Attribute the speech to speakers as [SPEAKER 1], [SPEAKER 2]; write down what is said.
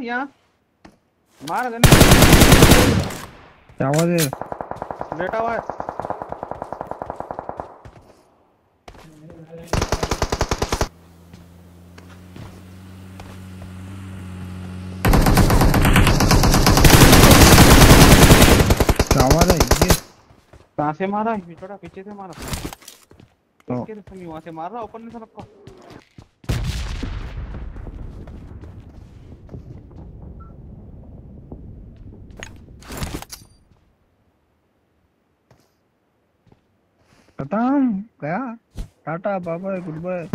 [SPEAKER 1] यहाँ। मार देने।
[SPEAKER 2] क्या आवाज़ है
[SPEAKER 1] लेटा हुआ है।
[SPEAKER 2] है
[SPEAKER 1] कहाँ से मारा? छोटा पीछे से मारा।
[SPEAKER 2] तो
[SPEAKER 1] इसके से वहाँ से मार रहा ऊपर ने से सबको।
[SPEAKER 2] खत्म गया। Tata bye goodbye.